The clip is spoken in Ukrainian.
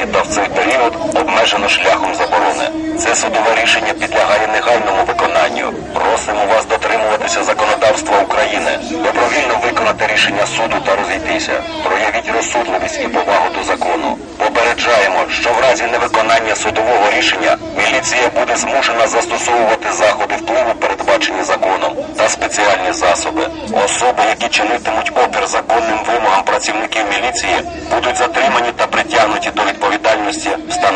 році та в цей період обмежено шляхом заборони. Це судове рішення підлягає негайному виконанню. Просимо вас дотримуватися законодавства України, добровільно виконати рішення суду та розійтися. Проявіть розсудливість і повагу до закону. Попереджаємо, що в разі невиконання судового рішення міліція буде змушена застосовувати заходи впливу, передбачені законом, та спеціальні засоби. Особи, які чинитимуть опір законним вимогам працівників міліції, будуть затримані та притягнуті до відповідальності, законом.